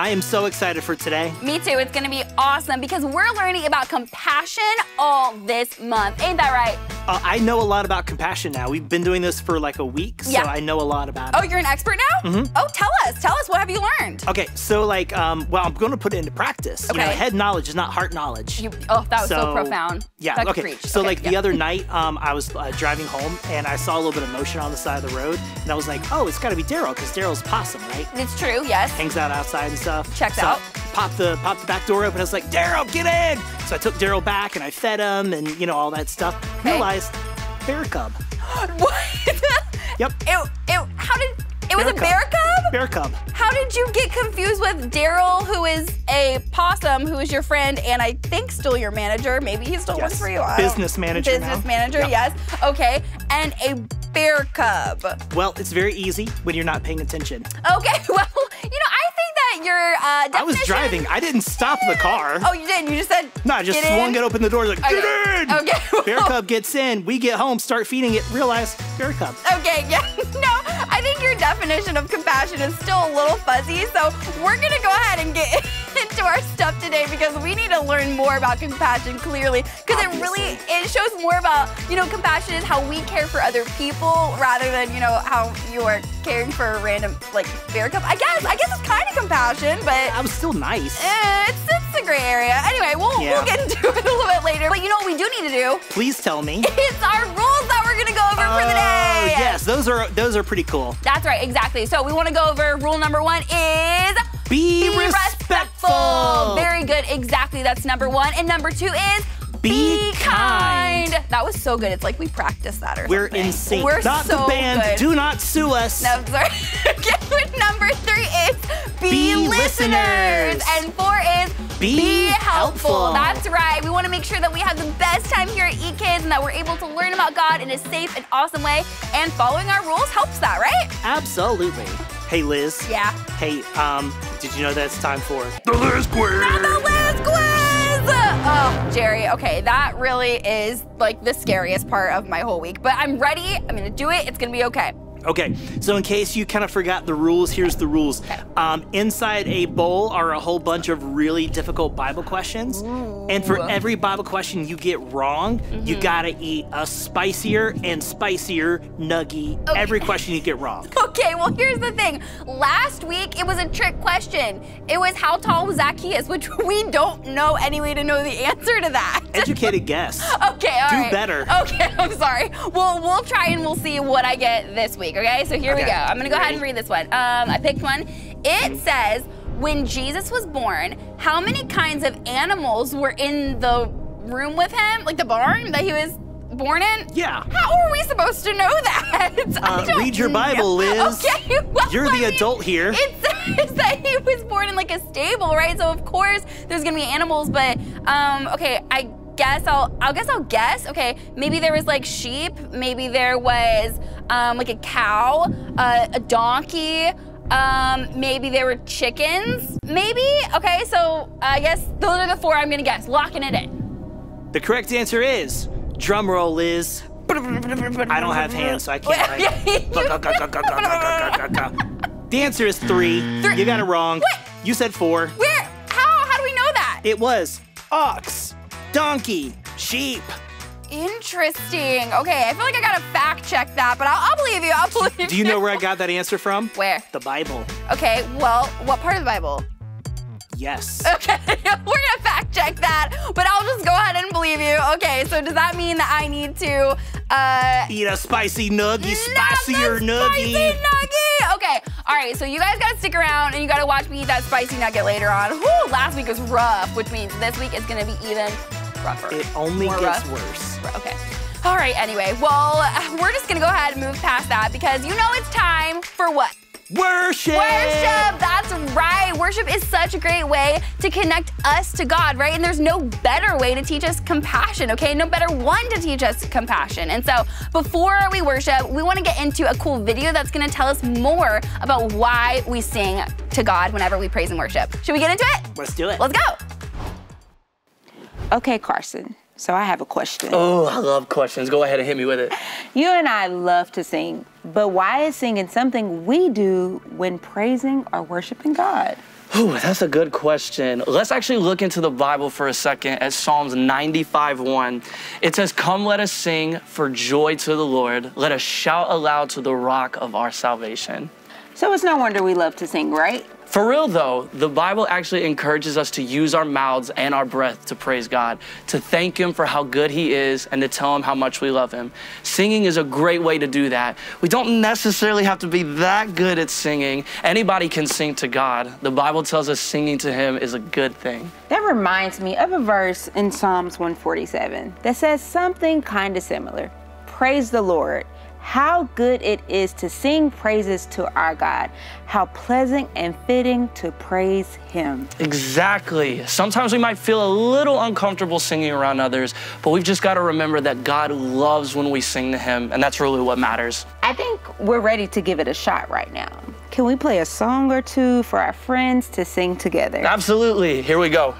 I am so excited for today. Me too. It's going to be awesome because we're learning about compassion all this month. Ain't that right? Uh, I know a lot about compassion now. We've been doing this for like a week, so Yeah. I know a lot about it. Oh, you're an expert now? Mhm. Oh, tell us. Tell us. What have you learned? Okay, so like, um, well, I'm going to put it into practice. You know, Okay. head knowledge is not heart knowledge. You, oh, that was so, profound. Yeah. That okay. So Okay, like yeah. the other night, um, I was uh, driving home and I saw a little bit of motion on the side of the road, and I was like, oh, it's got to be Daryl because Daryl's possum, right? It's true. Yes. Hangs out outside and stuff. Checks so out. Pop the pop the back door open. I was like, Daryl, get in! So I took Daryl back and I fed him and you know all that stuff. Okay. Realized bear cub. what? Yep. Ew, ew. How did? It was a cub. bear cub. Bear cub. How did you get confused with Daryl, who is a possum, who is your friend, and I think still your manager? Maybe he still Yes. for you. Business manager Business now. manager, Yep. yes. Okay, and a bear cub. Well, it's very easy when you're not paying attention. Okay, well, you know, I think that your uh, definition. I was driving. I didn't stop the car. Oh, you didn't. You just said. No, I just swung in. it open the door like, Okay. get in! Okay. Bear cub gets in. We get home, start feeding it, realize bear cub. Okay, yeah. No, I think your definition of compassion is still a little fuzzy, so we're gonna go ahead and get into our stuff today because we need to learn more about compassion clearly. Because it really it shows more about, you know, compassion is how we care for other people rather than, you know, how you are caring for a random like bear cub. I guess I guess it's kind of compassion, but I was still nice. eh, it's it's a gray area. Anyway, we'll Yeah. we'll get into it a little bit later. But you know what we do need to do? Please tell me. It's our that we're gonna go over for the Oh, day. yes, those are those are pretty cool. That's right, exactly. So we want to go over rule number one is Be, respectful. Very good, exactly. That's number one. And number two is Be kind. That was so good. It's like we practiced that or We're something. in sync. We're not so the band. good. Do not sue us. No, sorry. number three is be, Be listeners. listeners. And four is Be helpful. That's right. We want to make sure that we have the best time here at eKidz and that we're able to learn about God in a safe and awesome way. And following our rules helps that, right? Absolutely. Hey, Liz. Yeah. Hey, um, did you know that it's time for the Liz quiz? the Liz quiz! Oh, Jerry, okay, that really is like the scariest part of my whole week. But I'm ready. I'm gonna do it. It's gonna be okay. Okay, so in case you kind of forgot the rules, here's the rules. Um, inside a bowl are a whole bunch of really difficult Bible questions. And for every Bible question you get wrong, you Mm-hmm. gotta eat a spicier and spicier nuggie every question you get wrong. Okay, well, here's the thing. Last week, it was a trick question. It was how tall was Zacchaeus, which we don't know any way to know the answer to that. Educated guess. Okay, all Do right. better. Okay, I'm sorry. Well, we'll try and we'll see what I get this week, okay? So here we go. I'm gonna go ahead and read this one. Um, I picked one. It says, when Jesus was born, how many kinds of animals were in the room with him? Like the barn that he was born in? Yeah. How are we supposed to know that? Uh, read your Bible, know. Liz. Okay, well, You're I the mean, adult here. It says that he was born in like a stable, right? So of course there's gonna be animals, but um, okay, I guess I'll I guess I'll guess. Okay, maybe there was like sheep, maybe there was um, like a cow, uh, a donkey. Um, maybe there were chickens. Maybe. Okay, so I guess those are the four I'm gonna guess. Locking it in. The correct answer is drum roll, Liz. I don't have hands, so I can't. Like, the answer is three. Three. You got it wrong. What? You said four. Where? How? How do we know that? It was ox, donkey, sheep. Interesting. Okay, I feel like I gotta fact check that, but I'll, I'll believe you. I'll believe you. Do you know where I got that answer from? Where? The Bible. Okay, well, what part of the Bible? Yes. Okay, we're gonna fact check that, but I'll just go ahead and believe you. Okay, so does that mean that I need to, uh, Eat a spicy nuggie, nab spicier the nuggie. Spicy nugget! Okay, all right, so you guys gotta stick around and you gotta watch me eat that spicy nugget later on. Whew, last week was rough, which means this week is gonna be even rougher. It only More gets rough. worse. Okay. All right, anyway, well, we're just gonna go ahead and move past that because you know it's time for what? Worship. Worship, that's right. Worship is such a great way to connect us to God, right? And there's no better way to teach us compassion, okay? No better one to teach us compassion. And so before we worship, we want to get into a cool video that's going to tell us more about why we sing to God whenever we praise and worship. Should we get into it? Let's do it. Let's go. Okay, Carson. So I have a question. Oh, I love questions. Go ahead and hit me with it. You and I love to sing, but why is singing something we do when praising or worshiping God? Ooh, that's a good question. Let's actually look into the Bible for a second at Psalms 95 1. It says, Come, let us sing for joy to the Lord. Let us shout aloud to the rock of our salvation. So it's no wonder we love to sing, right? For real though, the Bible actually encourages us to use our mouths and our breath to praise God, to thank Him for how good He is, and to tell Him how much we love Him. Singing is a great way to do that. We don't necessarily have to be that good at singing. Anybody can sing to God. The Bible tells us singing to Him is a good thing. That reminds me of a verse in Psalms 147 that says something kind of similar Praise the Lord how good it is to sing praises to our God. How pleasant and fitting to praise Him. Exactly. Sometimes we might feel a little uncomfortable singing around others, but we've just got to remember that God loves when we sing to Him, and that's really what matters. I think we're ready to give it a shot right now. Can we play a song or two for our friends to sing together? Absolutely. Here we go.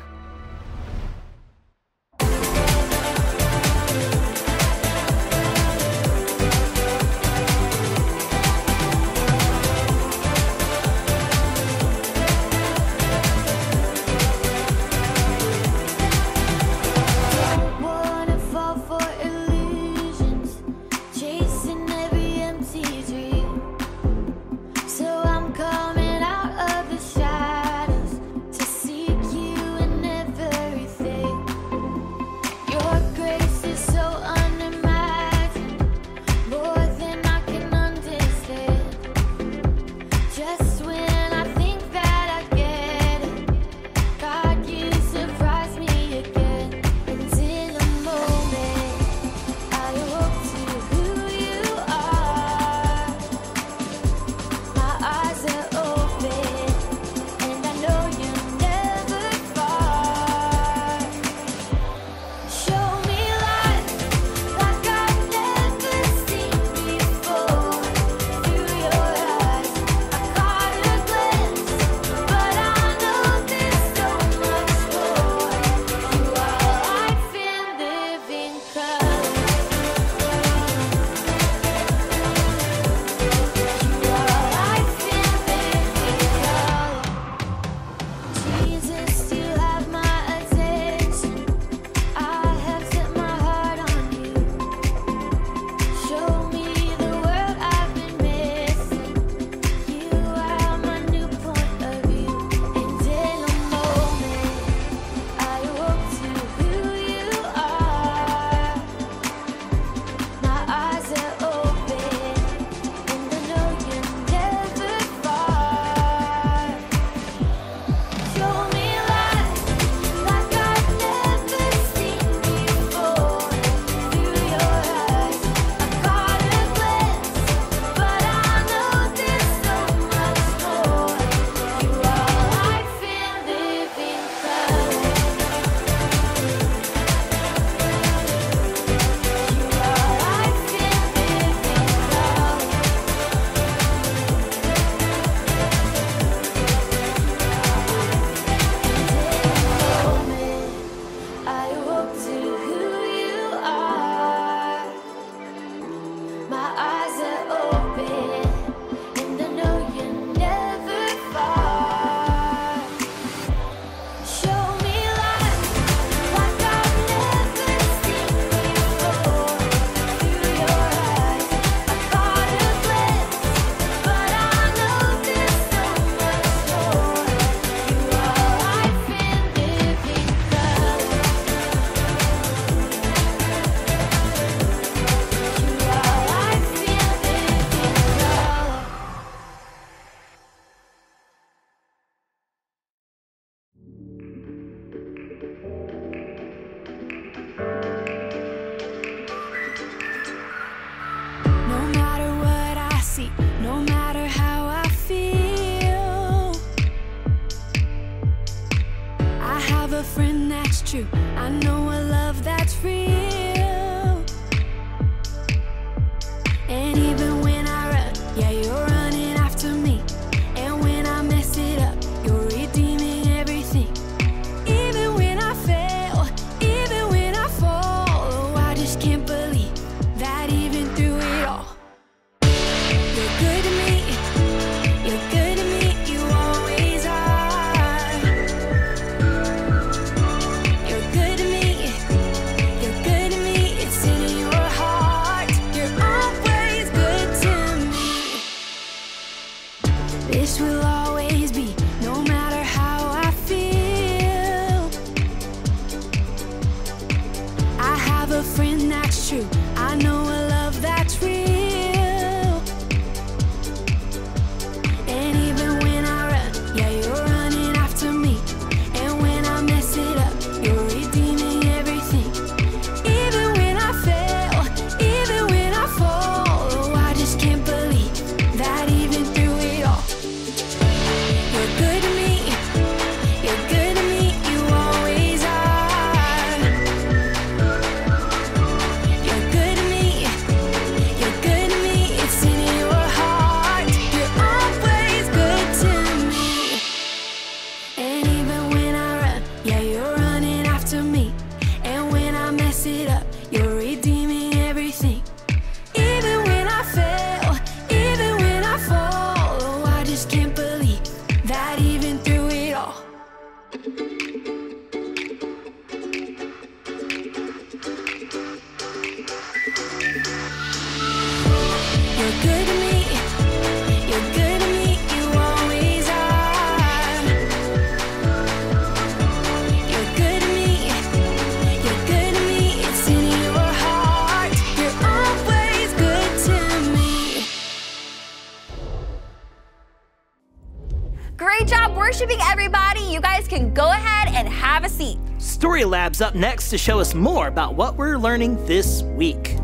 Story Lab's up next to show us more about what we're learning this week.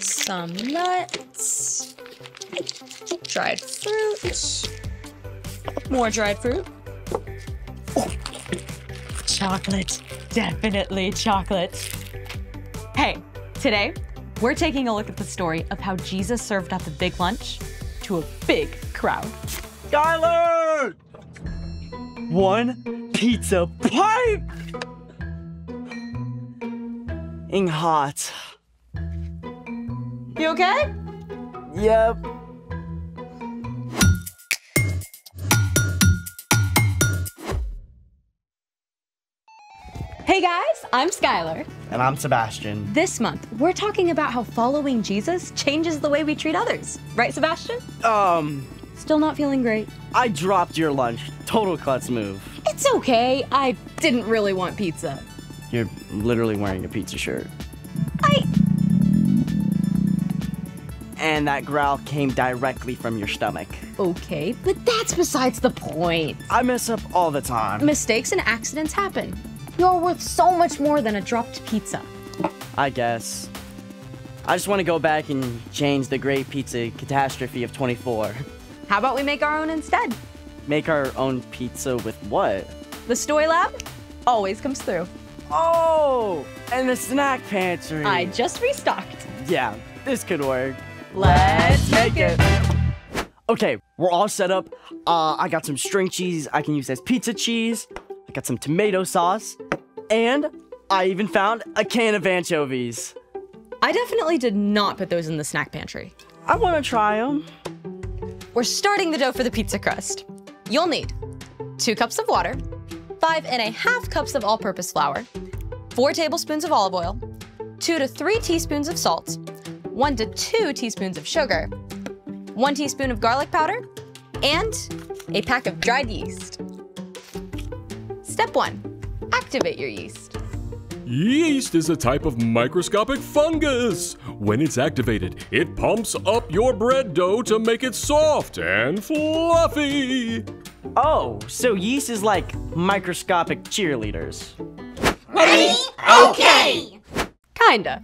Some nuts, dried fruit, more dried fruit, chocolate, definitely chocolate. Hey, today we're taking a look at the story of how Jesus served up a big lunch to a big crowd. Skylar! One pizza pipe! Ing hot. You okay? Yep. Hey guys, I'm Skylar. And I'm Sebastian. This month, we're talking about how following Jesus changes the way we treat others. Right, Sebastian? Um, Still not feeling great. I dropped your lunch. Total klutz move. It's okay. I didn't really want pizza. You're literally wearing a pizza shirt. I. And that growl came directly from your stomach. Okay, but that's besides the point. I mess up all the time. Mistakes and accidents happen. You're worth so much more than a dropped pizza. I guess. I just want to go back and change the great pizza catastrophe of 24. How about we make our own instead? Make our own pizza with what? The Story Lab always comes through. Oh, and the snack pantry. I just restocked. Yeah, this could work. Let's make it. Okay, we're all set up. Uh, I got some string cheese I can use as pizza cheese. I got some tomato sauce. And I even found a can of anchovies. I definitely did not put those in the snack pantry. I want to try them. We're starting the dough for the pizza crust. You'll need two cups of water, five and a half cups of all purpose flour, four tablespoons of olive oil, two to three teaspoons of salt, one to two teaspoons of sugar, one teaspoon of garlic powder, and a pack of dried yeast. Step one activate your yeast. Yeast is a type of microscopic fungus. When it's activated, it pumps up your bread dough to make it soft and fluffy. Oh, so yeast is like microscopic cheerleaders. Ready? Okay! Kinda.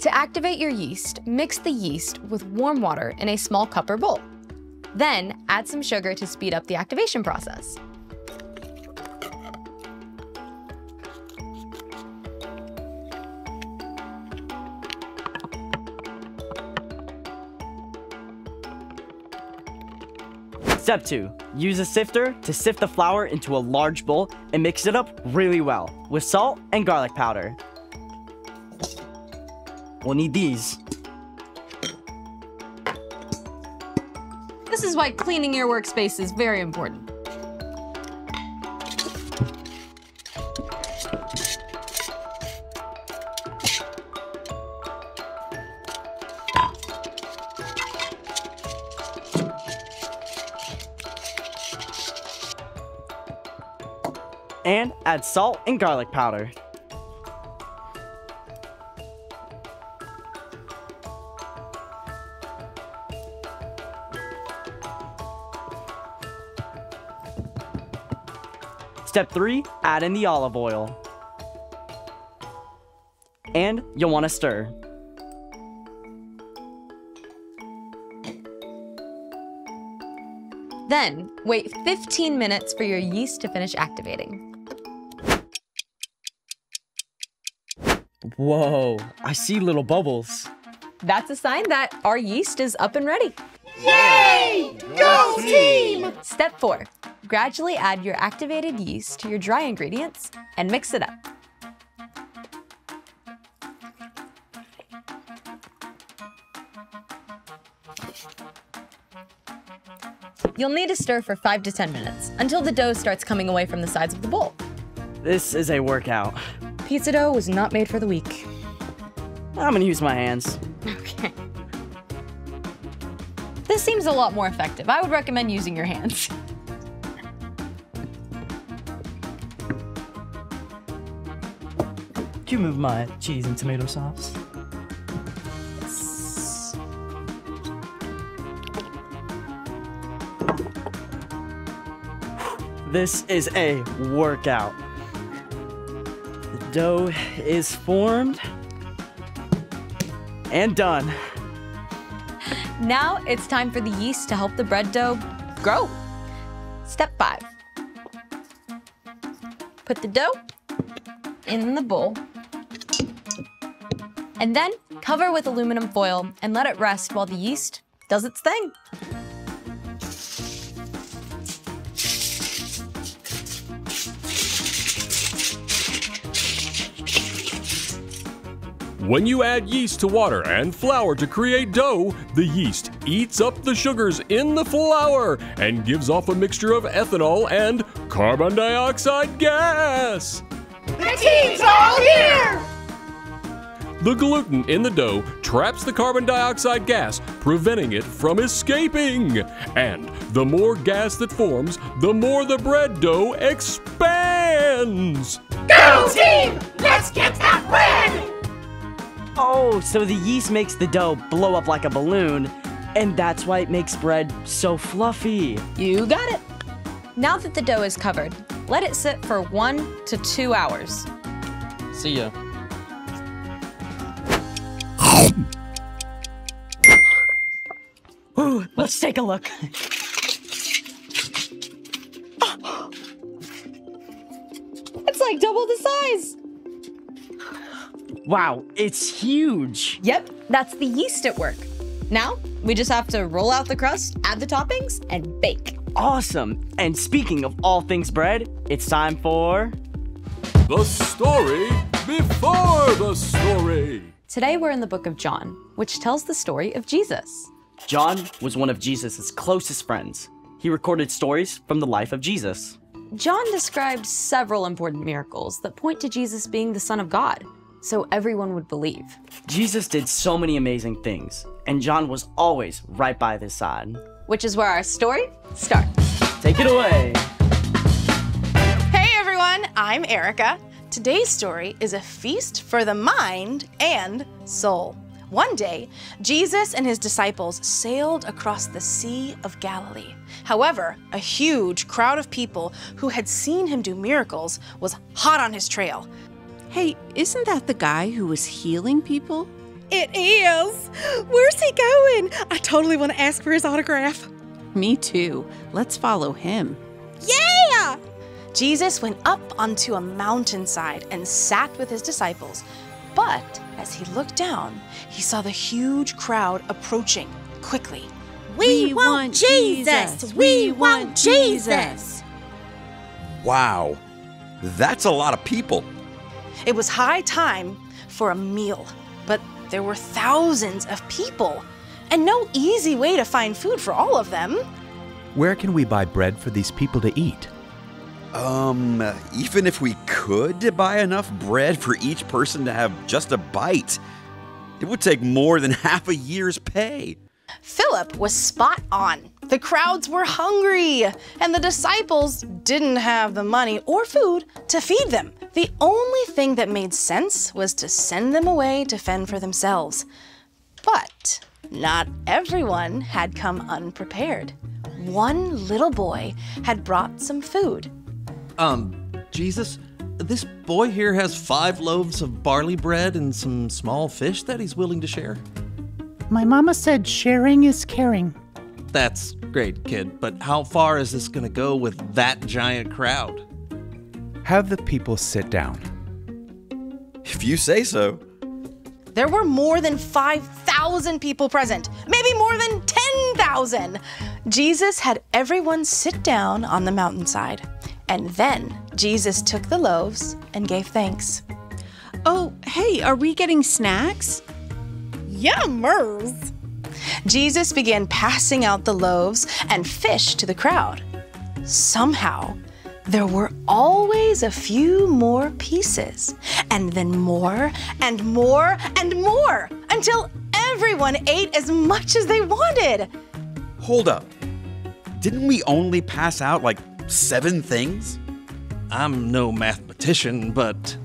To activate your yeast, mix the yeast with warm water in a small cup or bowl. Then add some sugar to speed up the activation process. Step two, use a sifter to sift the flour into a large bowl and mix it up really well with salt and garlic powder. We'll need these. This is why cleaning your workspace is very important. Add salt and garlic powder. Step 3, add in the olive oil. And you'll want to stir. Then wait 15 minutes for your yeast to finish activating. Whoa, I see little bubbles. That's a sign that our yeast is up and ready. Yay! Go team! Step 4. Gradually add your activated yeast to your dry ingredients and mix it up. You'll need to stir for 5 to 10 minutes until the dough starts coming away from the sides of the bowl. This is a workout. Pizza dough was not made for the week. I'm gonna use my hands. Okay. This seems a lot more effective. I would recommend using your hands. Do you move my cheese and tomato sauce? This is a workout. Dough is formed and done. Now it's time for the yeast to help the bread dough grow. Step five. Put the dough in the bowl. And then cover with aluminum foil and let it rest while the yeast does its thing. When you add yeast to water and flour to create dough, the yeast eats up the sugars in the flour and gives off a mixture of ethanol and carbon dioxide gas. The team's all here! The gluten in the dough traps the carbon dioxide gas, preventing it from escaping. And the more gas that forms, the more the bread dough expands. Go team! Let's get that bread! Oh, so the yeast makes the dough blow up like a balloon, and that's why it makes bread so fluffy. You got it. Now that the dough is covered, let it sit for one to two hours. See ya. Ooh, let's take a look. It's like double the size. Wow, it's huge. Yep, that's the yeast at work. Now, we just have to roll out the crust, add the toppings, and bake. Awesome. And speaking of all things bread, it's time for. The story before the story. Today, we're in the book of John, which tells the story of Jesus. John was one of Jesus' closest friends. He recorded stories from the life of Jesus. John described several important miracles that point to Jesus being the Son of God, so everyone would believe. Jesus did so many amazing things, and John was always right by his side. Which is where our story starts. Take it away. Hey everyone, I'm Erica. Today's story is a feast for the mind and soul. One day, Jesus and his disciples sailed across the Sea of Galilee. However, a huge crowd of people who had seen him do miracles was hot on his trail. Hey, isn't that the guy who was healing people? It is! Where's he going? I totally want to ask for his autograph. Me too. Let's follow him. Yeah! Jesus went up onto a mountainside and sat with his disciples. But as he looked down, he saw the huge crowd approaching quickly. We want Jesus! We want Jesus! Wow, that's a lot of people. It was high time for a meal, but there were thousands of people and no easy way to find food for all of them. Where can we buy bread for these people to eat? Um, even if we could buy enough bread for each person to have just a bite, it would take more than half a year's pay. Philip was spot on. The crowds were hungry, and the disciples didn't have the money or food to feed them. The only thing that made sense was to send them away to fend for themselves. But not everyone had come unprepared. One little boy had brought some food. Um, Jesus, this boy here has five loaves of barley bread and some small fish that he's willing to share. My mama said sharing is caring. That's great, kid, but how far is this gonna go with that giant crowd? Have the people sit down. If you say so. There were more than 5,000 people present, maybe more than 10,000. Jesus had everyone sit down on the mountainside, and then Jesus took the loaves and gave thanks. Oh, hey, are we getting snacks? Yummers! Jesus began passing out the loaves and fish to the crowd. Somehow, there were always a few more pieces, and then more and more and more until everyone ate as much as they wanted. Hold up. Didn't we only pass out like seven things? I'm no mathematician, but.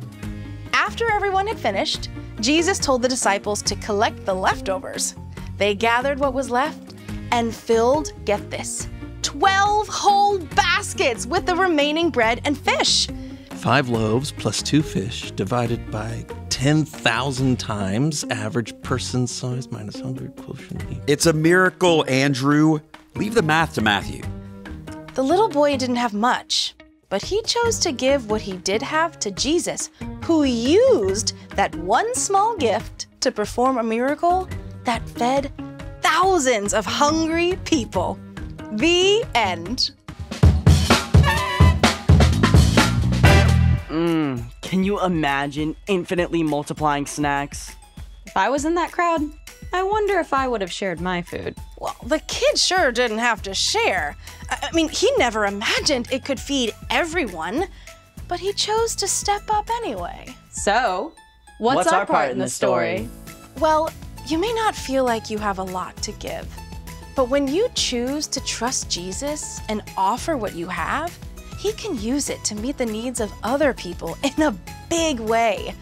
After everyone had finished, Jesus told the disciples to collect the leftovers. They gathered what was left and filled, get this, 12 whole baskets with the remaining bread and fish. Five loaves plus two fish divided by 10,000 times average person size minus hunger quotient. It's a miracle, Andrew. Leave the math to Matthew. The little boy didn't have much, but he chose to give what he did have to Jesus, who used that one small gift to perform a miracle that fed thousands of hungry people. The end. Mmm, can you imagine infinitely multiplying snacks? If I was in that crowd, I wonder if I would have shared my food. Well, the kid sure didn't have to share. I I mean, he never imagined it could feed everyone, but he chose to step up anyway. So, what's, What's our, our part in the story? Well, you may not feel like you have a lot to give, but when you choose to trust Jesus and offer what you have, he can use it to meet the needs of other people in a big way.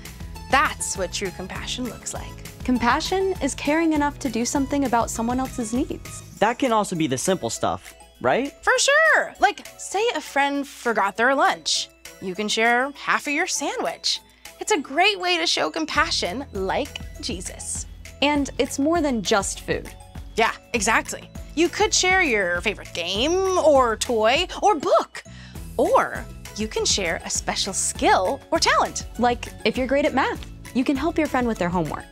That's what true compassion looks like. Compassion is caring enough to do something about someone else's needs. That can also be the simple stuff, right? For sure. Like, say a friend forgot their lunch. You can share half of your sandwich. It's a great way to show compassion, like Jesus. And it's more than just food. Yeah, exactly. You could share your favorite game, or toy, or book. Or you can share a special skill or talent. Like, if you're great at math, you can help your friend with their homework.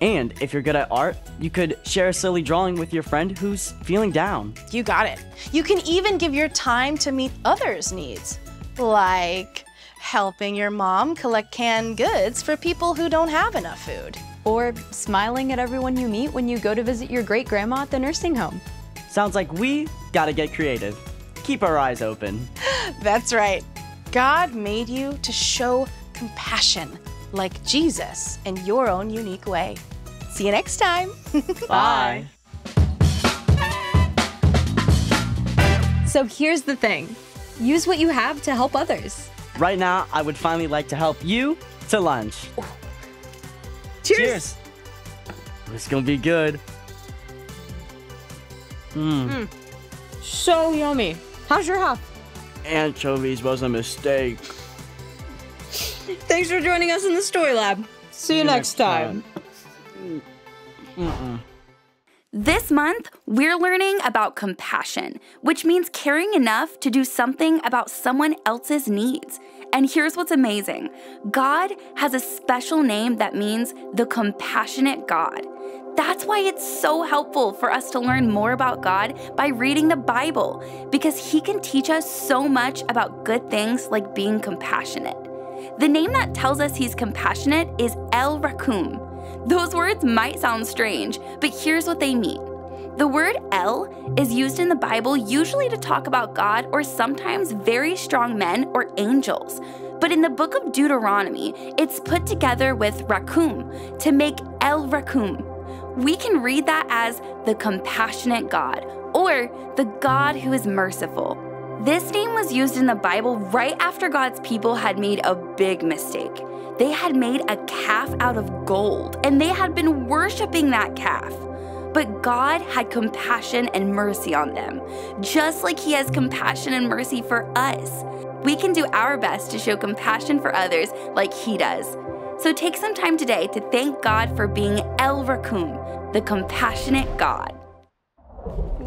And if you're good at art, you could share a silly drawing with your friend who's feeling down. You got it. You can even give your time to meet others' needs, like helping your mom collect canned goods for people who don't have enough food. Or smiling at everyone you meet when you go to visit your great grandma at the nursing home. Sounds like we gotta get creative. Keep our eyes open. That's right. God made you to show compassion, like Jesus, in your own unique way. See you next time. Bye. So here's the thing use what you have to help others. Right now, I would finally like to help you to lunch. Cheers. It's gonna be good. Mmm. Mm. So yummy. How's your half? Anchovies was a mistake. Thanks for joining us in the Story Lab. See you next time. Mm-mm. This month, we're learning about compassion, which means caring enough to do something about someone else's needs. And here's what's amazing God has a special name that means the compassionate God. That's why it's so helpful for us to learn more about God by reading the Bible, because He can teach us so much about good things like being compassionate. The name that tells us He's compassionate is El Rachum. Those words might sound strange, but here's what they mean. The word El is used in the Bible usually to talk about God or sometimes very strong men or angels. But in the book of Deuteronomy, it's put together with Rachum to make El Rachum. We can read that as the compassionate God or the God who is merciful. This name was used in the Bible right after God's people had made a big mistake. They had made a calf out of gold and they had been worshiping that calf. But God had compassion and mercy on them, just like He has compassion and mercy for us. We can do our best to show compassion for others like He does. So take some time today to thank God for being El Rachum, the compassionate God.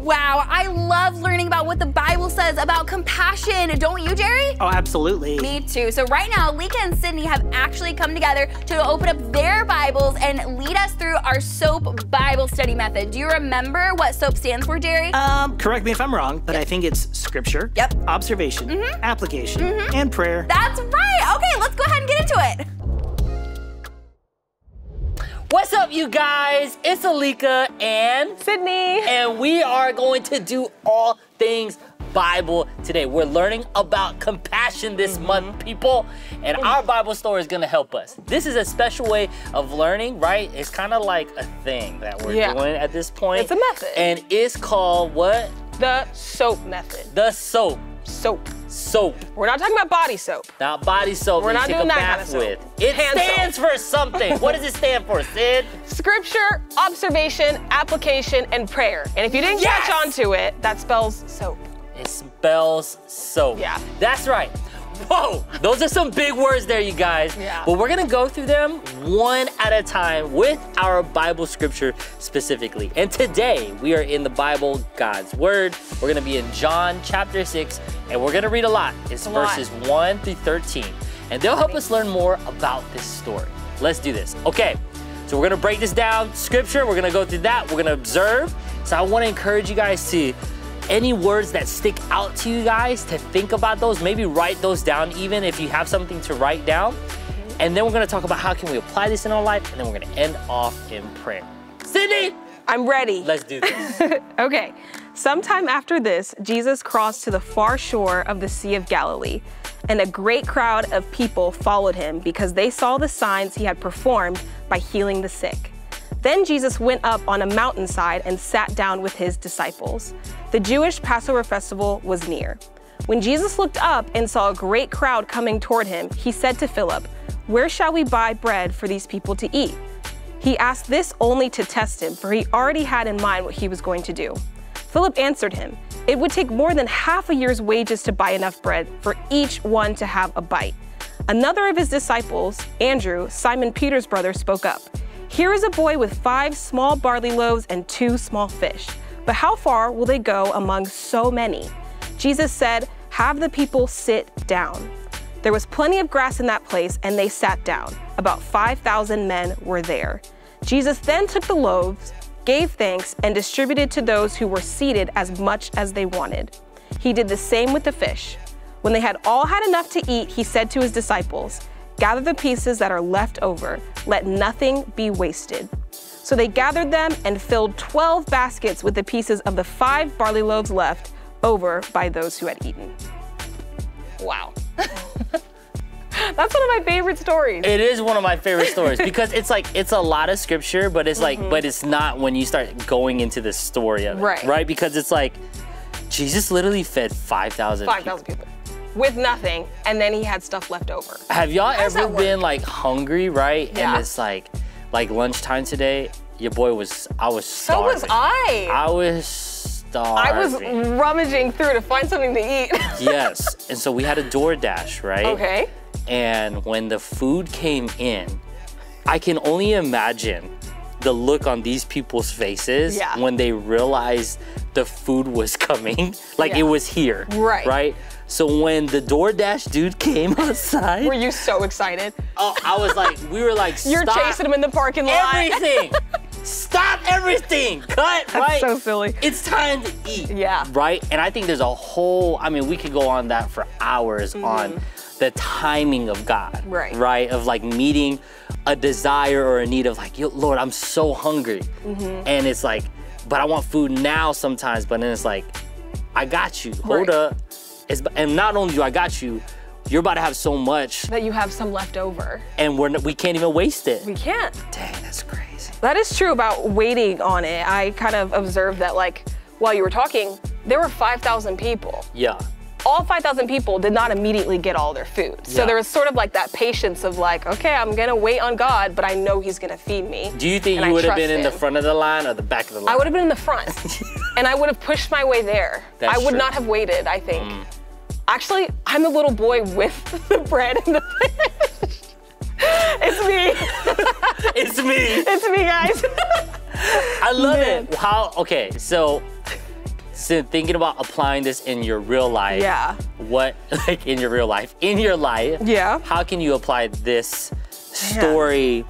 Wow, I love learning about what the Bible says about compassion. Don't you, Jerry? Oh, absolutely. Me too. So right now, Lika and Sydney have actually come together to open up their Bibles and lead us through our SOAP Bible study method. Do you remember what SOAP stands for, Jerry? Um, correct me if I'm wrong, but I think it's scripture, yep, observation, Mhm. application, Mhm. and prayer. That's right. Okay, let's go ahead and get into it. What's up, you guys? It's Alika and Sydney, and we are going to do all things Bible today. We're learning about compassion this Mm-hmm. month, people, and our Bible story is going to help us. This is a special way of learning, right? It's kind of like a thing that we're Yeah. doing at this point. It's a method. and it's called what? The soap method. The soap. Soap. Soap. We're not talking about body soap. Not body soap. We're not doing a that kind bath of soap. with. It Hand soap. stands for something. what does it stand for, Sid? Scripture, observation, application, and prayer. And if you didn't Yes! catch on to it, that spells soap. It spells soap. Yeah. That's right. Whoa, those are some big words there, you guys. Yeah. But we're gonna go through them one at a time with our Bible scripture specifically. And today we are in the Bible, God's Word. We're gonna be in John chapter 6, and we're gonna read a lot. It's A lot. verses 1 through 13. And they'll help us learn more about this story. Let's do this. Okay, so we're gonna break this down, scripture, we're gonna go through that, we're gonna observe. So I wanna encourage you guys to any words that stick out to you guys to think about those maybe write those down even if you have something to write down and then we're going to talk about how can we apply this in our life and then we're going to end off in prayer sydney I'm ready. let's do this okay. Sometime after this, Jesus crossed to the far shore of the Sea of Galilee, and a great crowd of people followed him because they saw the signs he had performed by healing the sick. Then Jesus went up on a mountainside and sat down with his disciples. The Jewish Passover festival was near. When Jesus looked up and saw a great crowd coming toward him, he said to Philip, Where shall we buy bread for these people to eat? He asked this only to test him, for he already had in mind what he was going to do. Philip answered him, It would take more than half a year's wages to buy enough bread for each one to have a bite. Another of his disciples, Andrew, Simon Peter's brother, spoke up. Here is a boy with five small barley loaves and two small fish. But how far will they go among so many? Jesus said, Have the people sit down. There was plenty of grass in that place, and they sat down. About 5,000 men were there. Jesus then took the loaves, gave thanks, and distributed to those who were seated as much as they wanted. He did the same with the fish. When they had all had enough to eat, he said to his disciples, Gather the pieces that are left over, let nothing be wasted. So they gathered them and filled 12 baskets with the pieces of the five barley loaves left over by those who had eaten. Wow. That's one of my favorite stories. it is one of my favorite stories because it's like it's a lot of scripture but it's like mm-hmm. but it's not when you start going into the story of it Right. right because it's like jesus literally fed 5000 people 5,000 people. With nothing, and then he had stuff left over. Have y'all ever been like hungry, right? Yeah. And it's like, like lunchtime today. Your boy was, I was starving. So was I. I was starving. I was rummaging through to find something to eat. yes, and so we had a DoorDash, right? Okay. And when the food came in, I can only imagine the look on these people's faces Yeah. when they realized the food was coming, like Yeah. it was here. Right. Right. So when the DoorDash dude came outside, Were you so excited? Oh, I was like, we were like, You're chasing him in the parking lot. everything. Stop everything. Cut, That's right? so silly. It's time to eat. Yeah. Right? And I think there's a whole, I mean, we could go on that for hours on the timing of God. Right. Right? Of like meeting a desire or a need of like, Yo, Lord, I'm so hungry. Mm -hmm. And it's like, but I want food now sometimes, but then it's like, I got you. Hold Right. up. It's, and not only do I got you, you're about to have so much That you have some left over. and we're, n- we can't even waste it. We can't. Dang, that's crazy. That is true about waiting on it. I kind of observed that, like, while you were talking, there were 5,000 people. Yeah. All 5,000 people did not immediately get all their food. So Yeah. there was sort of like that patience of, like, okay, I'm gonna wait on God, but I know He's gonna feed me. Do you think you would have been in the front of the line or the back of the line? I would have been in the front. and I would have pushed my way there. That's I would true. not have waited, I think. Mm. Actually, I'm the little boy with the bread and the fish. it's me. it's me. It's me, guys. I love it. How? Okay, so, so thinking about applying this in your real life. Yeah. What, like in your real life, in your life. Yeah. How can you apply this story,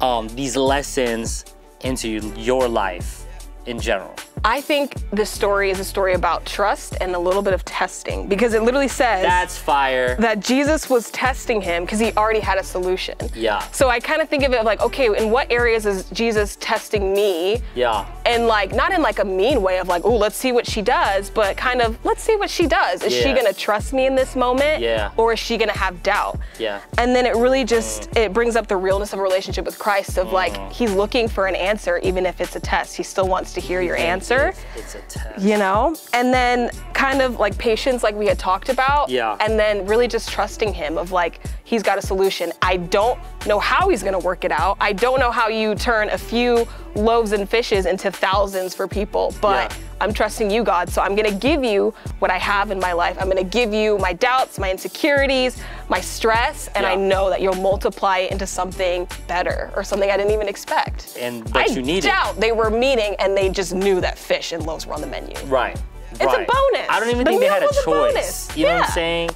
um, these lessons into your life in general? I think the story is a story about trust and a little bit of testing because it literally says That's fire. that Jesus was testing him because he already had a solution. Yeah. So I kind of think of it like, okay, in what areas is Jesus testing me? Yeah. And like, not in like a mean way of like, oh, let's see what she does, but kind of, let's see what she does. Is she gonna trust me in this moment? Yeah. Or is she gonna have doubt? Yeah. And then it really just it brings up the realness of a relationship with Christ of like Mm. he's looking for an answer even if it's a test. He still wants to hear your answer. It's a test. You know? And then kind of like patience like we had talked about. Yeah. And then really just trusting him of like he's got a solution. I don't know how he's gonna work it out. I don't know how you turn a few loaves and fishes into thousands for people, but I'm trusting you, God. So I'm going to give you what I have in my life. I'm going to give you my doubts, my insecurities, my stress, and I know that you'll multiply it into something better or something I didn't even expect. And but I you need it. doubt they were meeting and they just knew that fish and loaves were on the menu. Right. It's a bonus. I don't even The think they had a a choice. bonus. You know what I'm saying?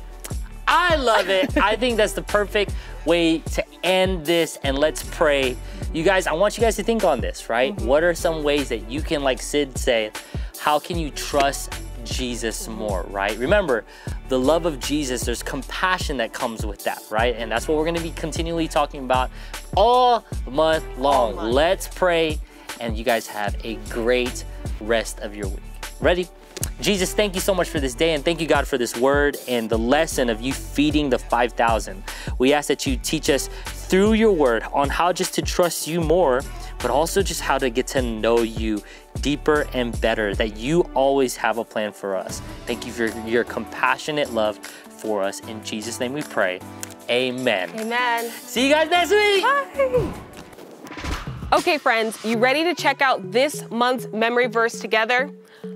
I love it. I think that's the perfect way to end this and let's pray. You guys, I want you guys to think on this, right? Mm-hmm. What are some ways that you can, like Sid say, how can you trust Jesus more, right? Remember, the love of Jesus, there's compassion that comes with that, right? And that's what we're gonna be continually talking about all month long. Let's pray, and you guys have a great rest of your week. Ready? Jesus, thank you so much for this day, and thank you, God, for this word and the lesson of you feeding the 5,000. We ask that you teach us through your word on how just to trust you more, but also just how to get to know you deeper and better, that you always have a plan for us. Thank you for your compassionate love for us. In Jesus' name we pray. Amen. Amen. See you guys next week. Bye. Okay, friends, you ready to check out this month's memory verse together?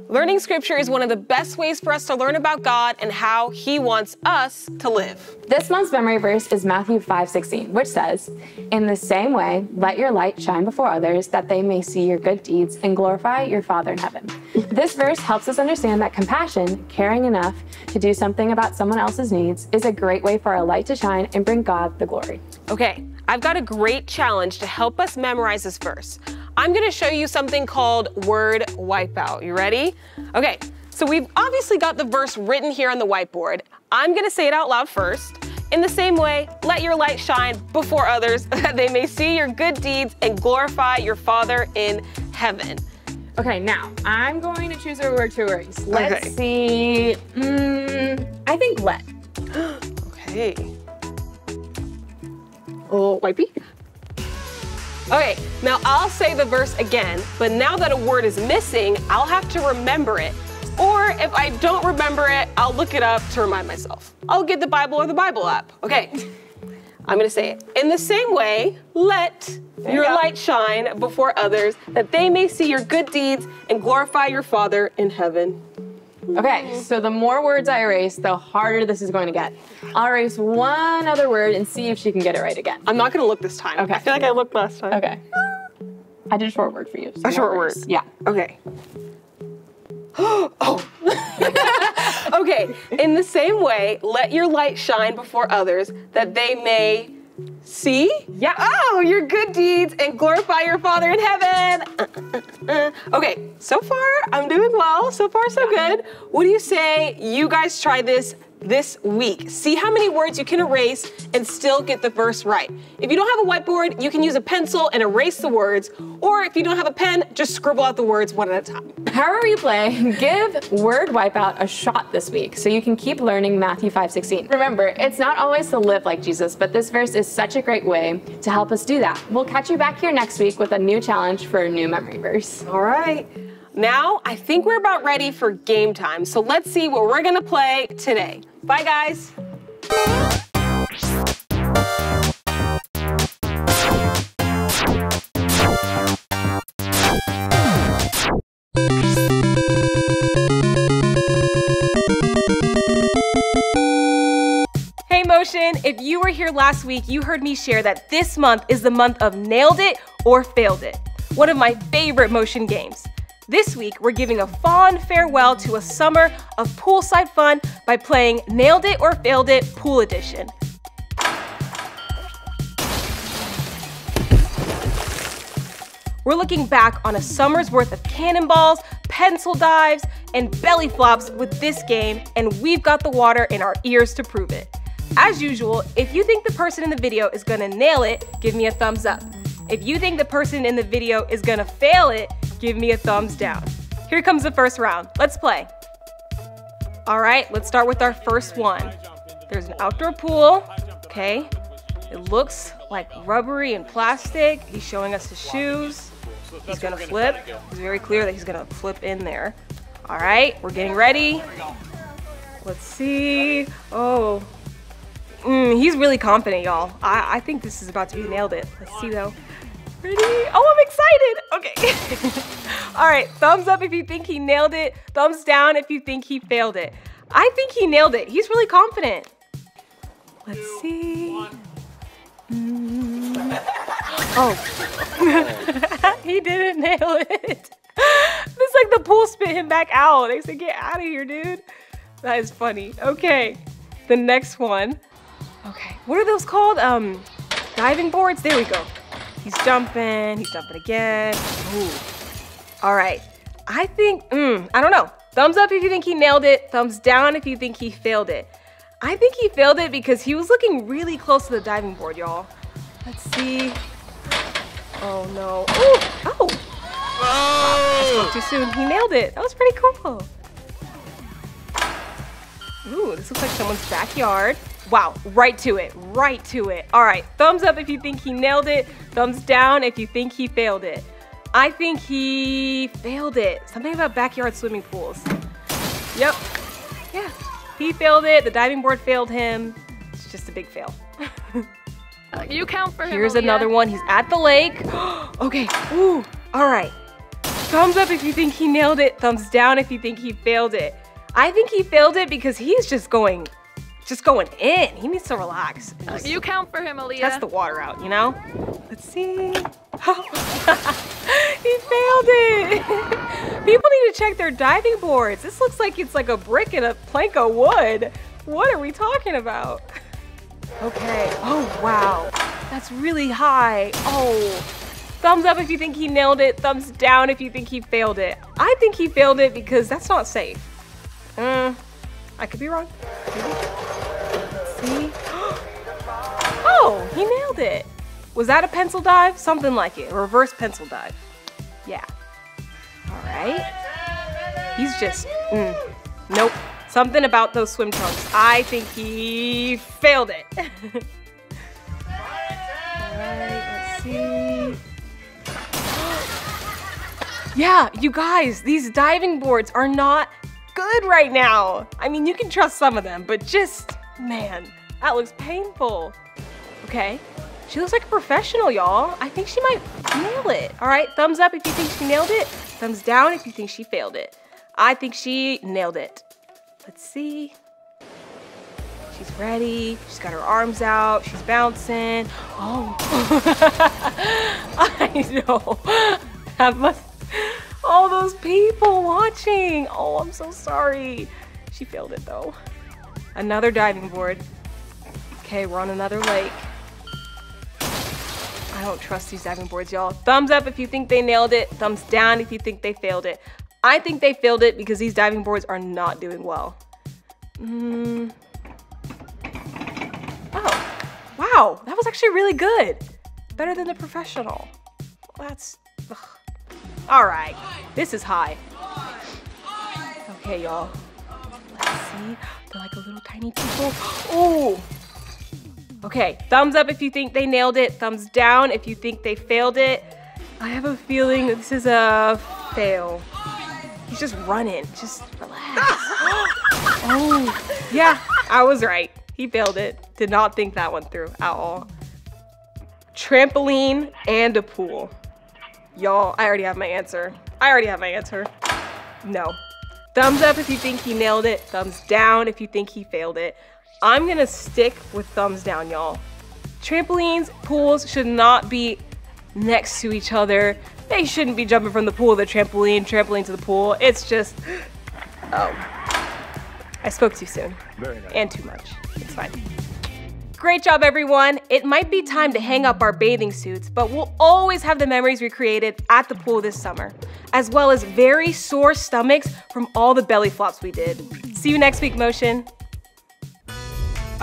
Learning scripture is one of the best ways for us to learn about God and how He wants us to live. This month's memory verse is Matthew 5:16, which says, "In the same way, let your light shine before others, that they may see your good deeds and glorify your Father in heaven." this verse helps us understand that compassion, caring enough to do something about someone else's needs, is a great way for our light to shine and bring God the glory. Okay, I've got a great challenge to help us memorize this verse. I'm gonna show you something called word wipeout. You ready? Okay, so we've obviously got the verse written here on the whiteboard. I'm gonna say it out loud first. In the same way, let your light shine before others that they may see your good deeds and glorify your Father in heaven. Okay, now I'm going to choose a word to erase. Let's Okay. see. Mm, I think let. Okay. Oh, wipey. Okay, now I'll say the verse again, but now that a word is missing, I'll have to remember it. Or if I don't remember it, I'll look it up to remind myself. I'll get the Bible or the Bible app. Okay, I'm gonna say it. In the same way, let There your you light shine before others, that they may see your good deeds and glorify your Father in heaven. Okay, so the more words I erase, the harder this is going to get. I'll erase one other word and see if she can get it right again. I'm not gonna look this time. Okay. I feel like I looked last time. Okay. I did a short word for you. so A short word. Yeah. Okay. oh. okay. In the same way, let your light shine before others that they may see. Yeah. Oh, your good deeds and glorify your Father in heaven. Uh, uh, uh. Okay. So far, I'm doing well. So far, so good. What do you say? You guys try this this week. See how many words you can erase and still get the verse right. If you don't have a whiteboard, you can use a pencil and erase the words, or if you don't have a pen, just scribble out the words one at a time. However you play, give Word Wipeout a shot this week so you can keep learning Matthew 5:16. Remember, it's not always to live like Jesus, but this verse is such a great way to help us do that. We'll catch you back here next week with a new challenge for a new memory verse. All right. Now, I think we're about ready for game time. So let's see what we're gonna play today. Bye, guys. Hey Motion, if you were here last week, you heard me share that this month is the month of Nailed It or Failed It, one of my favorite motion games. This week, we're giving a fond farewell to a summer of poolside fun by playing Nailed It or Failed It Pool Edition. We're looking back on a summer's worth of cannonballs, pencil dives, and belly flops with this game, and we've got the water in our ears to prove it. As usual, if you think the person in the video is gonna nail it, give me a thumbs up. If you think the person in the video is gonna fail it, give me a thumbs down. Here comes the first round. Let's play. All right, let's start with our first one. There's an outdoor pool, okay? It looks like rubbery and plastic. He's showing us his shoes. He's gonna flip. It's very clear that he's gonna flip in there. All right, we're getting ready. Let's see. Oh, Mm, he's really confident, y'all. I, I think this is about to be nailed it. Let's see though. Ready? Oh, I'm excited. Okay. All right, thumbs up if you think he nailed it. Thumbs down if you think he failed it. I think he nailed it. He's really confident. Let's see. Mm. Oh. he didn't nail it. It's like the pool spit him back out. They said, get out of here, dude. That is funny. Okay, the next one. Okay, what are those called? Um, diving boards? There we go. He's jumping, he's jumping again. Ooh. All right, I think, mm, I don't know. Thumbs up if you think he nailed it. Thumbs down if you think he failed it. I think he failed it because he was looking really close to the diving board, y'all. Let's see. Oh no. Ooh, oh. Spoke too soon. He nailed it. That was pretty cool. Ooh, this looks like someone's backyard. Wow, right to it, right to it. All right, thumbs up if you think he nailed it. Thumbs down if you think he failed it. I think he failed it. Something about backyard swimming pools. Yep, yeah, he failed it. The diving board failed him. It's just a big fail. you count for him. Here's Aaliyah. another one. He's at the lake. okay, ooh, all right. Thumbs up if you think he nailed it. Thumbs down if you think he failed it. I think he failed it because he's just going, just going in. He needs to relax. just You count for him, Aaliyah. Test the water out, you know? Let's see. he failed it. People need to check their diving boards. This looks like it's like a brick and a plank of wood. What are we talking about? Okay. Oh, wow. That's really high. Oh. Thumbs up if you think he nailed it. Thumbs down if you think he failed it. I think he failed it because that's not safe. Mm, I could be wrong. Let's see. Oh, he nailed it. Was that a pencil dive? Something like it. A reverse pencil dive. Yeah. All right. He's just, mm, nope. Something about those swim trunks. I think he failed it. Alright, let's see. yeah, you guys, these diving boards are not good right now. I mean, you can trust some of them, but just, man, that looks painful. Okay, she looks like a professional, y'all. I think she might nail it. All right, thumbs up if you think she nailed it. Thumbs down if you think she failed it. I think she nailed it. Let's see. She's ready. She's got her arms out. She's bouncing. Oh. I know. That must. All those people watching. Oh, I'm so sorry. She failed it though. Another diving board. Okay, we're on another lake. I don't trust these diving boards, y'all. Thumbs up if you think they nailed it. Thumbs down if you think they failed it. I think they failed it because these diving boards are not doing well. Mm. Oh, wow, that was actually really good. Better than the professional. That's, ugh. All right, this is high. Okay, y'all, let's see. They're like a little tiny people. Oh, okay, thumbs up if you think they nailed it. Thumbs down if you think they failed it. I have a feeling this is a fail. He's just running, just relax. oh, yeah, I was right. He failed it. Did not think that one through at all. Trampoline and a pool. Y'all, I already have my answer. I already have my answer. No. Thumbs up if you think he nailed it. Thumbs down if you think he failed it. I'm gonna stick with thumbs down, y'all. Trampolines, pools should not be next to each other. They shouldn't be jumping from the pool to the trampoline, trampoline to the pool. It's just, oh. I spoke too soon. Very nice. And too much. It's fine. Great job, everyone. It might be time to hang up our bathing suits, but we'll always have the memories we created at the pool this summer, as well as very sore stomachs from all the belly flops we did. See you next week, Motion.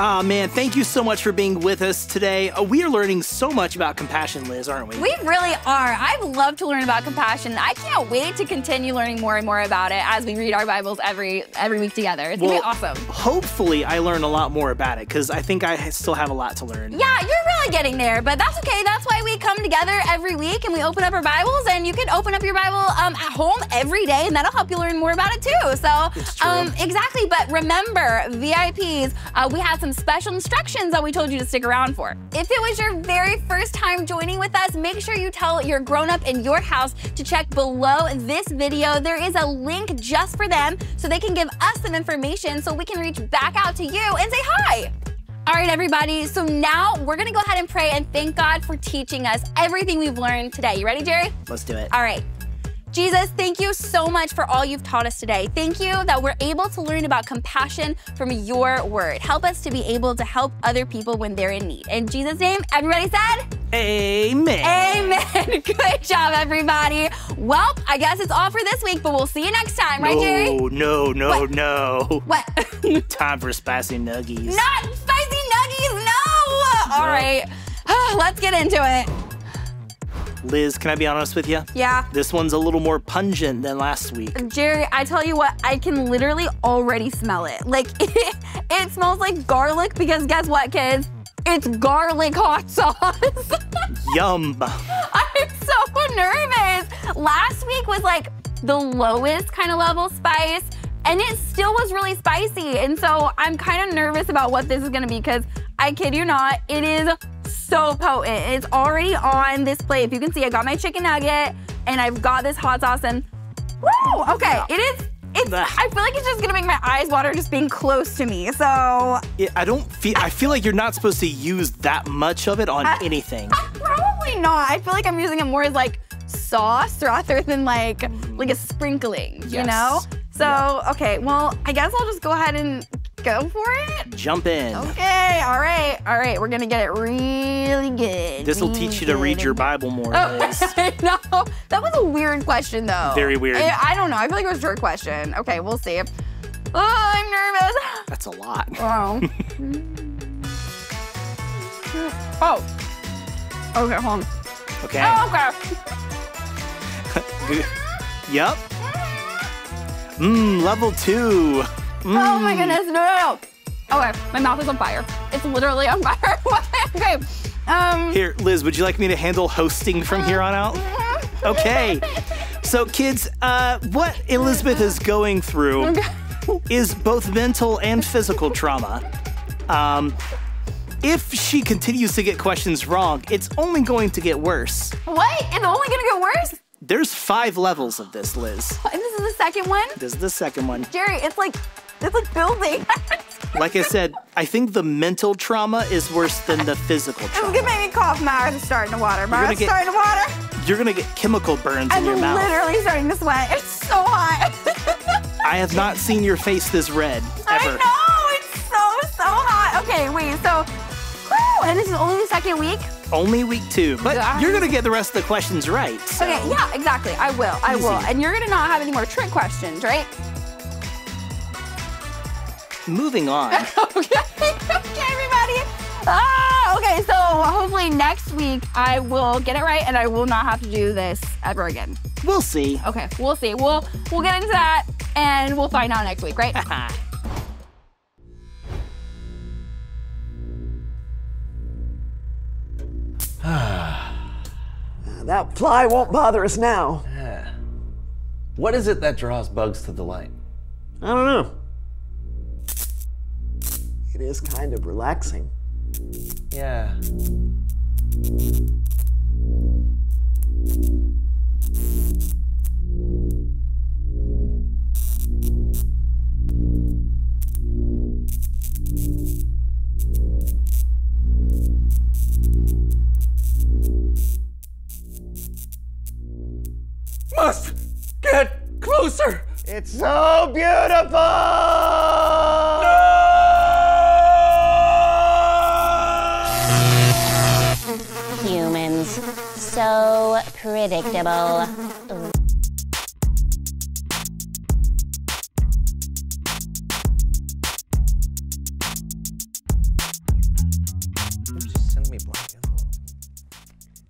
Ah, man, thank you so much for being with us today. Uh, we are learning so much about compassion, Liz, aren't we? We really are. I love to learn about compassion. I can't wait to continue learning more and more about it as we read our Bibles every every week together. It's Well, gonna be awesome. Hopefully, I learn a lot more about it because I think I still have a lot to learn. Yeah, you're really getting there, but that's okay. That's why we come together every week and we open up our Bibles, and you can open up your Bible um, at home every day, and that'll help you learn more about it too. So, um, exactly. But remember, VIPs, uh, we had some some special instructions that we told you to stick around for. If it was your very first time joining with us, make sure you tell your grown up in your house to check below this video. There is a link just for them so they can give us some information so we can reach back out to you and say hi. All right, everybody. So now we're going to go ahead and pray and thank God for teaching us everything we've learned today. You ready, Jerry? Let's do it. All right. Jesus, thank you so much for all you've taught us today. Thank you that we're able to learn about compassion from your word. Help us to be able to help other people when they're in need. In Jesus' name, everybody said, Amen. Amen. Good job, everybody. Well, I guess it's all for this week, but we'll see you next time, right, Jerry? No, no, no, What? no. What? Time for spicy nuggies. Not spicy nuggies, no! All right, let's get into it. Liz, can I be honest with you? Yeah. This one's a little more pungent than last week. Jerry, I tell you what, I can literally already smell it. Like, it, it smells like garlic because guess what, kids? It's garlic hot sauce. Yum. I'm so nervous. Last week was like the lowest kind of level spice, and it still was really spicy. And so I'm kind of nervous about what this is gonna be because I kid you not, it is so potent. It's already on this plate. If you can see, I got my chicken nugget and I've got this hot sauce and woo! Okay, it is. It's. I feel like it's just gonna make my eyes water just being close to me. So Yeah, I don't feel. I feel like you're not supposed to use that much of it on I- anything. Probably not. I feel like I'm using it more as like sauce rather than like like a mm-hmm. sprinkling, Yes. you know? So, okay, well, I guess I'll just go ahead and go for it. Jump in. Okay, all right, all right, we're gonna get it really good. This will teach you to read your Bible more, Oh, no, that was a weird question though. Very weird. I, I don't know. I feel like it was a trick question. Okay, we'll see. Oh, I'm nervous. That's a lot. Wow. oh. Okay, hold on. Okay. Oh, okay. Yep. Mmm, level two. Oh my Mm. goodness, no, no, no. Okay, my mouth is on fire. It's literally on fire. okay. Um. Here, Liz, would you like me to handle hosting from here on out? Okay. So, kids, uh, what Elizabeth is going through is both mental and physical trauma. Um, if she continues to get questions wrong, it's only going to get worse. What? It's only gonna get worse? There's five levels of this, Liz. And this is the second one? This is the second one. Jerry, it's like, it's like building. Like I said, I think the mental trauma is worse than the physical It's trauma. gonna make me cough. My eyes are starting to water. My You're eyes get- starting to water. You're gonna get chemical burns I'm in your mouth. I'm literally starting to sweat. It's so hot. I have not seen your face this red ever. I know. It's so, so hot. Okay, wait, so, and this is only the second week? Only week two, but God. you're gonna get the rest of the questions right. So. Okay, yeah, exactly. I will. I will. And you're gonna not have any more trick questions, right? Moving on. okay, okay, everybody. Ah, okay, so hopefully next week I will get it right and I will not have to do this ever again. We'll see. Okay, we'll see. We'll we'll get into that and we'll find out next week, right? That fly won't bother us now. Yeah. What is it that draws bugs to the light? I don't know. It is kind of relaxing. Yeah. Must get closer. It's so beautiful. Humans. So predictable. Send.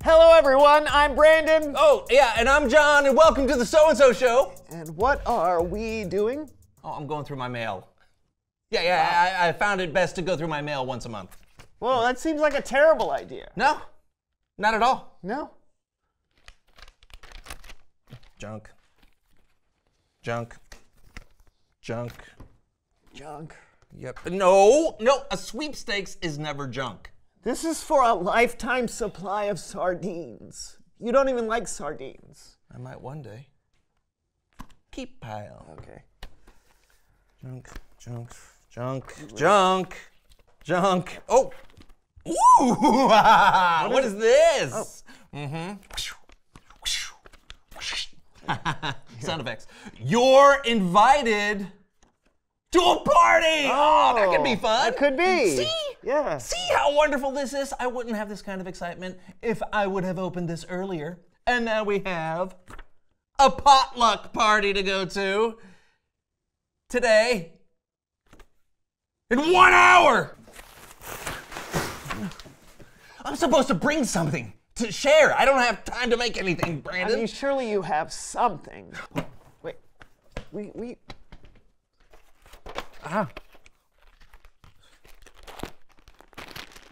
Hello, everyone. I'm Brandon. Oh, yeah, and I'm John, and welcome to the So and So Show. And what are we doing? Oh, I'm going through my mail. Yeah, yeah, I, I found it best to go through my mail once a month. Well, that seems like a terrible idea. No, not at all. No. Junk. Junk. Junk. Junk. Yep. No, no, a sweepstakes is never junk. This is for a lifetime supply of sardines. You don't even like sardines. I might one day. Keep pile. Okay. Junk, junk, junk, junk, junk. Oh! Ooh! what is this? Mm-hmm. Sound effects. You're invited to a party! Oh, that could be fun. That could be. See? Yeah. See how wonderful this is? I wouldn't have this kind of excitement if I would have opened this earlier. And now we have a potluck party to go to today in one hour. I'm supposed to bring something to share. I don't have time to make anything, Brandon. I mean, surely you have something. Wait, we we. Ah.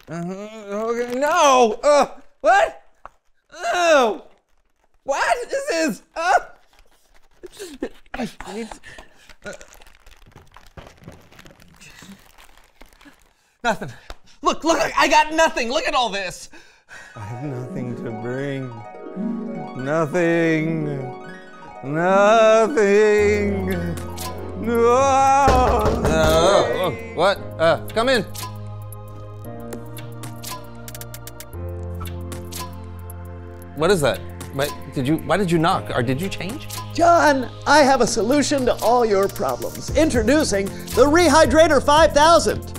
Uh-huh. Okay. No. Uh. What? Oh. What is this? Uh. Uh. Nothing. Look, look, I got nothing. Look at all this. I have nothing to bring. Nothing. Nothing. No. Uh, what? Uh, come in. What is that? Why did you? Why did you knock? Or did you change? John, I have a solution to all your problems. Introducing the Rehydrator 5000.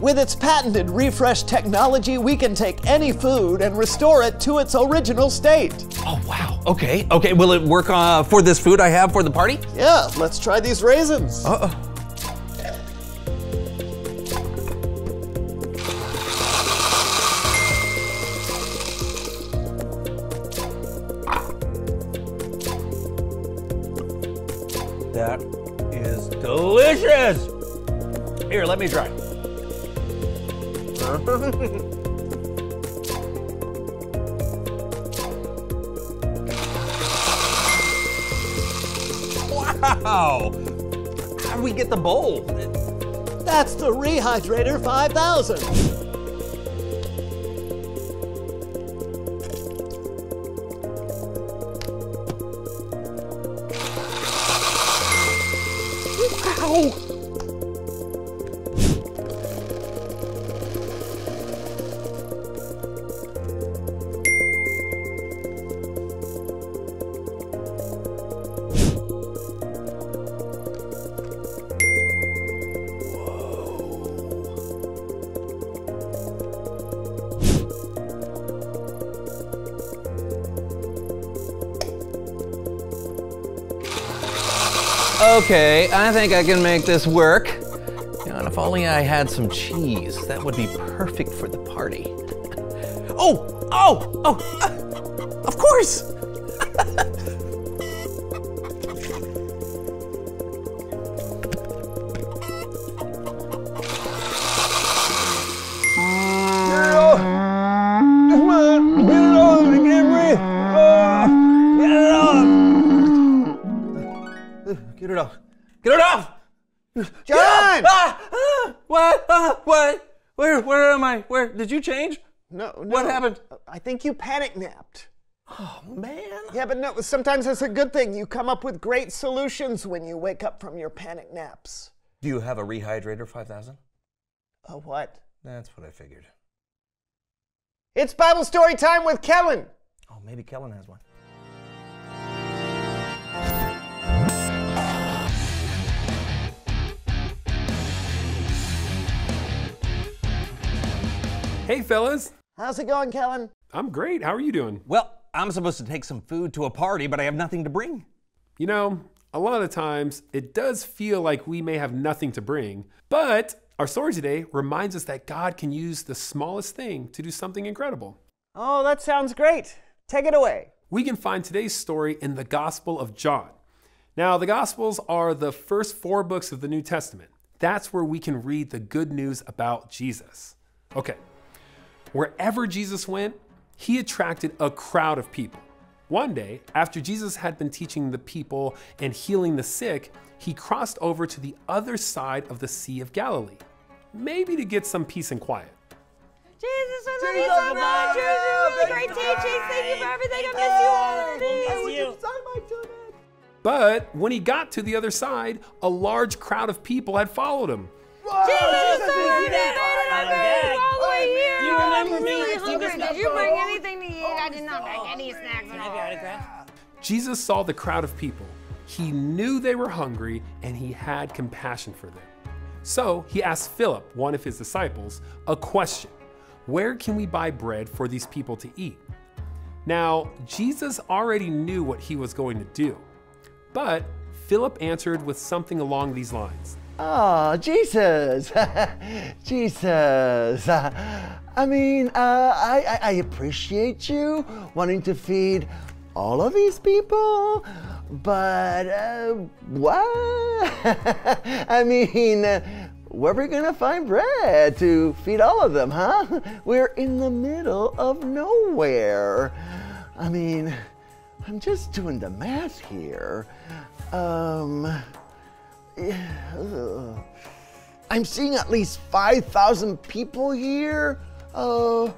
With its patented refresh technology, we can take any food and restore it to its original state. Oh wow. Okay. Okay. Will it work uh, for this food I have for the party? Yeah. Let's try these raisins. Uh. Rehydrator 5000. I think I can make this work. And if only I had some cheese, that would be perfect for the party. Oh, oh, oh, uh, of course! I think you panic napped. Oh, man. Yeah, but no, sometimes it's a good thing. You come up with great solutions when you wake up from your panic naps. Do you have a Rehydrator 5000? A what? That's what I figured. It's Bible story time with Kellen. Oh, maybe Kellen has one. Hey, fellas. How's it going, Kellen? I'm great. How are you doing? Well, I'm supposed to take some food to a party, but I have nothing to bring. You know, a lot of times it does feel like we may have nothing to bring, but our story today reminds us that God can use the smallest thing to do something incredible. Oh, that sounds great. Take it away. We can find today's story in the Gospel of John. Now, the Gospels are the first four books of the New Testament. That's where we can read the good news about Jesus. Okay, wherever Jesus went, he attracted a crowd of people. One day, after Jesus had been teaching the people and healing the sick, he crossed over to the other side of the Sea of Galilee, maybe to get some peace and quiet. Jesus, I love you so much. You're really great teaching. Thank you for everything. I miss you already. Miss you. But when he got to the other side, a large crowd of people had followed him. Jesus, so you made it. I made it all the way here. Do you remember I'm really hungry. Did you bring anything to eat? Oh, I did not bring any snacks at all. Jesus saw the crowd of people. He knew they were hungry and he had compassion for them. So he asked Philip, one of his disciples, a question Where can we buy bread for these people to eat? Now, Jesus already knew what he was going to do, but Philip answered with something along these lines. Oh, Jesus. Jesus. I mean, uh, I, I, appreciate you wanting to feed all of these people, but uh, what? I mean, where are we gonna find bread to feed all of them, huh? We're in the middle of nowhere. I mean, I'm just doing the math here. Um, I'm seeing at least 5,000 people here. Uh,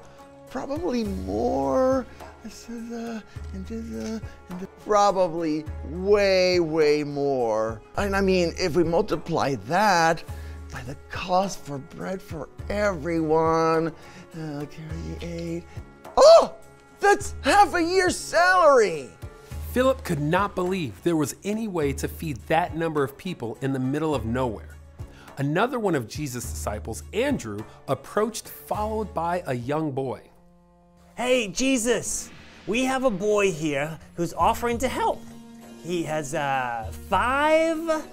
probably more. This is, uh, and this, uh, and probably way, way more. And I mean, if we multiply that by the cost for bread for everyone, uh, carry eight. Oh, that's half a year's salary. Philip could not believe there was any way to feed that number of people in the middle of nowhere. Another one of Jesus' disciples, Andrew, approached, followed by a young boy. Hey, Jesus, we have a boy here who's offering to help. He has uh, five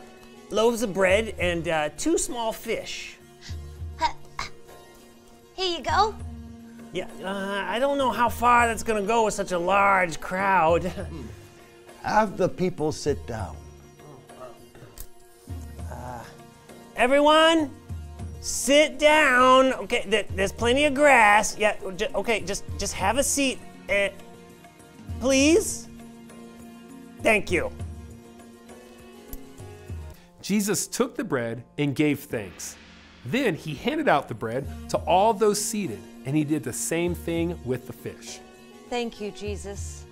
loaves of bread and uh, two small fish. Here you go. Yeah, uh, I don't know how far that's gonna go with such a large crowd. Have the people sit down. Uh, everyone, sit down. Okay, th- there's plenty of grass. Yeah, ju- okay, just just have a seat, uh, please. Thank you. Jesus took the bread and gave thanks. Then he handed out the bread to all those seated, and he did the same thing with the fish. Thank you, Jesus.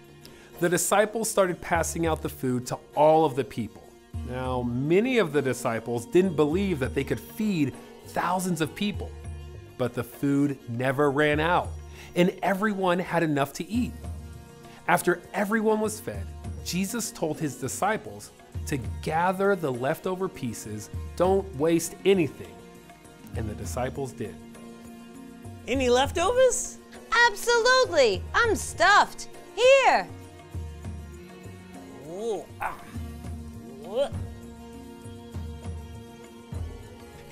The disciples started passing out the food to all of the people. Now, many of the disciples didn't believe that they could feed thousands of people, but the food never ran out, and everyone had enough to eat. After everyone was fed, Jesus told his disciples to gather the leftover pieces, don't waste anything. And the disciples did. Any leftovers? Absolutely. I'm stuffed. Here. Ooh, ah. What?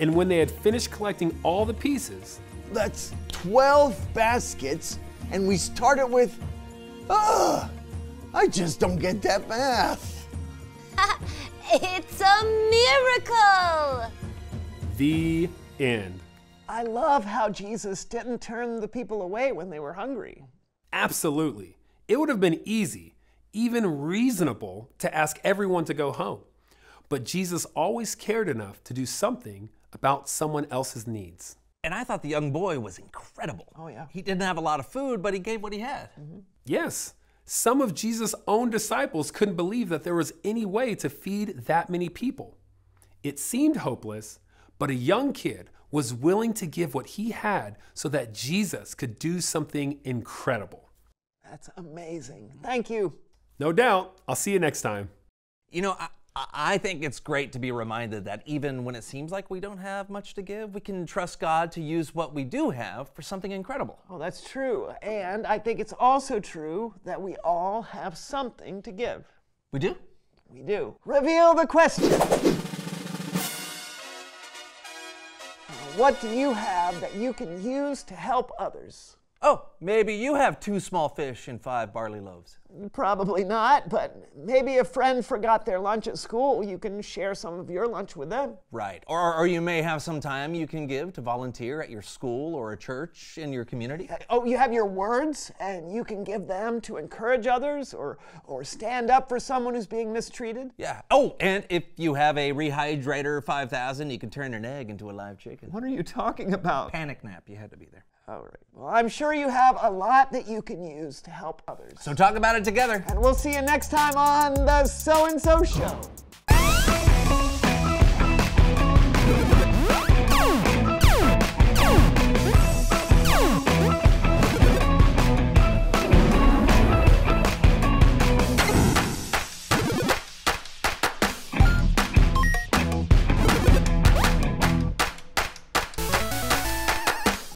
And when they had finished collecting all the pieces, That's 12 baskets, and we started with. Ugh! I just don't get that math. It's a miracle. the end. I love how Jesus didn't turn the people away when they were hungry. Absolutely. It would have been easy, even reasonable, to ask everyone to go home. But Jesus always cared enough to do something about someone else's needs. And I thought the young boy was incredible. Oh, yeah. He didn't have a lot of food, but he gave what he had. Mm-hmm. Yes, some of Jesus' own disciples couldn't believe that there was any way to feed that many people. It seemed hopeless, but a young kid was willing to give what he had so that Jesus could do something incredible. That's amazing. Thank you. No doubt. I'll see you next time. You know, I, I- I think it's great to be reminded that even when it seems like we don't have much to give, we can trust God to use what we do have for something incredible. Oh, that's true. And I think it's also true that we all have something to give. We do? We do. Reveal the question. Uh, what do you have that you can use to help others? Oh, maybe you have two small fish and five barley loaves. Probably not, but maybe a friend forgot their lunch at school. You can share some of your lunch with them. Right. Or, or you may have some time you can give to volunteer at your school or a church in your community. Oh, you have your words, and you can give them to encourage others or, or stand up for someone who's being mistreated. Yeah. Oh, and if you have a rehydrator 5000, you can turn an egg into a live chicken. What are you talking about? Panic nap. You had to be there. All right. Well, I'm sure you have a lot that you can use to help others. So talk about it together. And we'll see you next time on The So and So Show.